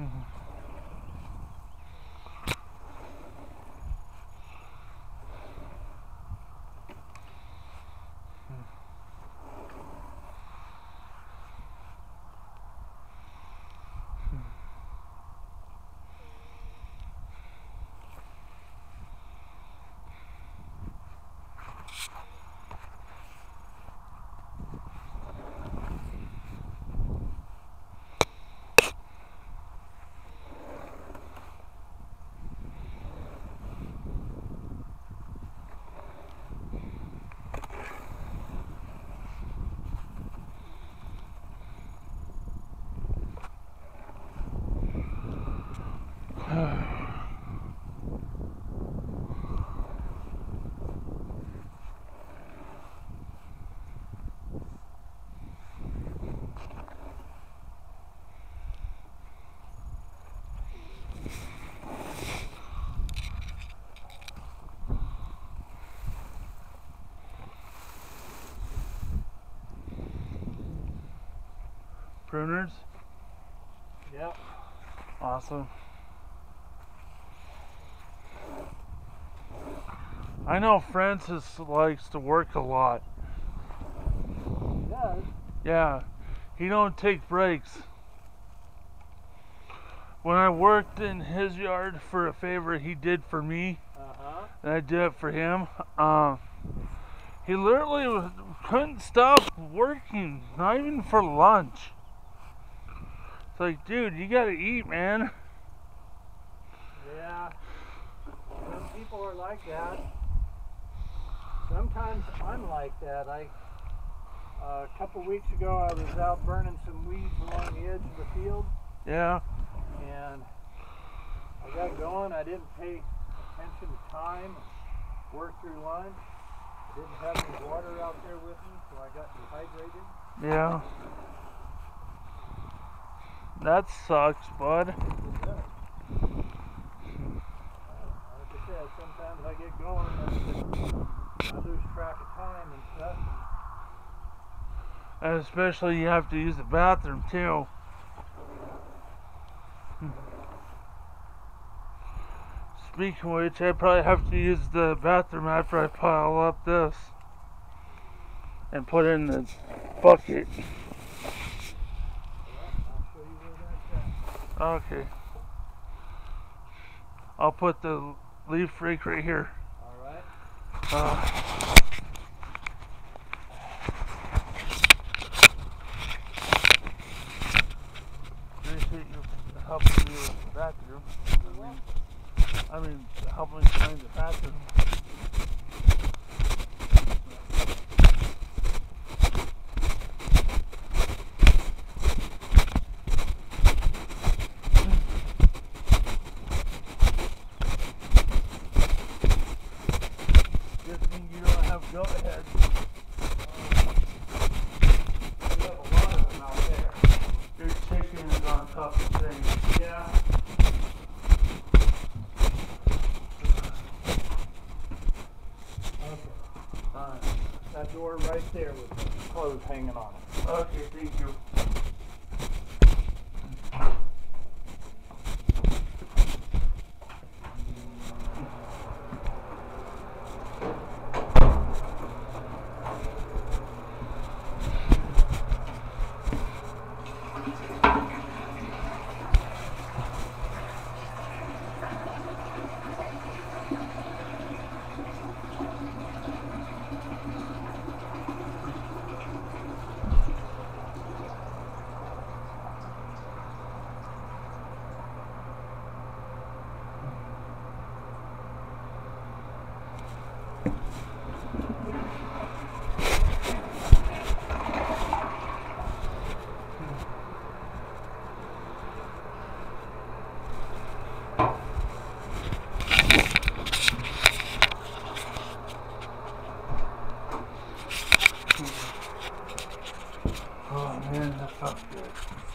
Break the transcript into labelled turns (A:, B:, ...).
A: Mm-hmm. Pruners?
B: Yep.
A: Awesome. I know Francis likes to work a lot.
B: He does.
A: Yeah, he don't take breaks. When I worked in his yard for a favor he did for me,
B: Uh-huh.
A: and I did it for him, um, he literally was- couldn't stop working, not even for lunch. It's like, dude, you gotta eat, man.
B: Yeah. Some people are like that. Sometimes I'm like that. I uh, a couple weeks ago I was out burning some weeds along the edge of the field
A: Yeah,
B: and I got going. I didn't pay attention to time. Worked through lunch. I didn't have any water out there with me, so I got dehydrated.
A: yeah. That sucks, bud.
B: Sometimes I get going and I lose track of time and stuff.
A: And especially you have to use the bathroom too. Speaking of which, I probably have to use the bathroom after I pile up this and put in the bucket. Okay. I'll put the leaf rake right here.
B: All right.
A: Uh, appreciate you helping me with the bathroom. I mean, I mean, helping find the bathroom. Good thing you don't have go ahead.
B: We have a lot of them out there.
A: Your chicken is on top of things.
B: Yeah. Okay.
A: Alright.
B: That door right there with the clothes hanging on it.
A: Okay, thank you. Oh man, that felt good.